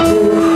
Ooh.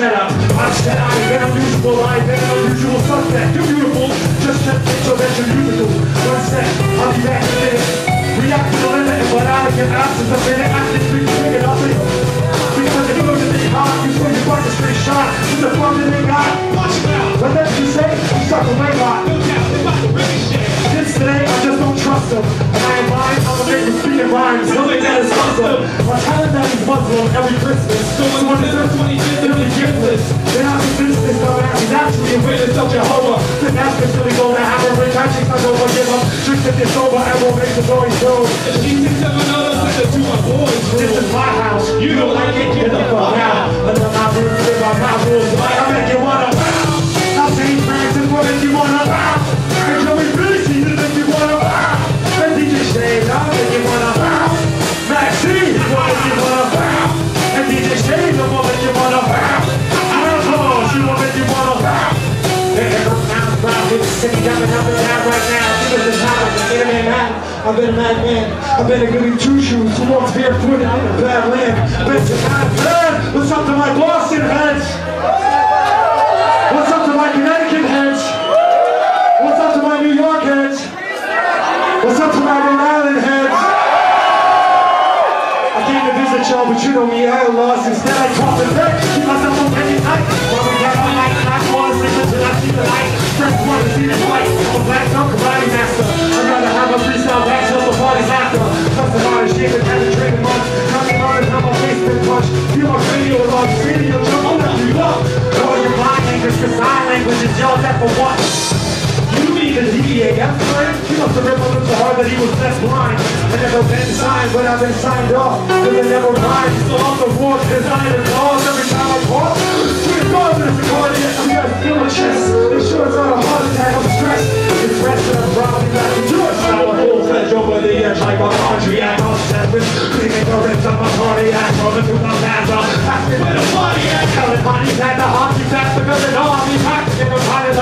setup. I said I am unusual, I am unusual sunset. You're beautiful, just to make you're. One sec, I'll be back in a minute. React to but I can answer the minute I making rhymes, knowing that it's awesome. My talent that is muzzled every Christmas. So when one is their 25th, they're really giftless. They're not convinced this stuff happens naturally and witness of Jehovah. The master's really gonna happen, rich I I don't wanna give up. Tricks that they're sober and will make the noise go. If she thinks of another, send it to my boys. This is my house, you don't like it, get the fuck out. I've been a madman. I've been a goody two shoes who walks barefooted in a bad land. Been to bad. What's up to my Boston heads? What's up to my Connecticut heads? What's up to my New York heads? What's up to my Rhode Island heads? I came to visit y'all, but you know me, I lost. Instead, I talk to back. Keep myself on any night. While we get all night, I want to sleep until I see the light. One to see the light. I'm a black belt karate master. Freestyle back till the party's after. And how my face been punched. Feel my jump up, you up. Your language, cause sign language is yelled at for what? You mean the DEA friend? Must have ripped so hard that he was less blind. I never been signed, but I've been signed off. Cause I never mind. Still off the and every time Rolling through my pants. Asking where the body at. Telling bodies at the hockey because it all be packed. Get them bodies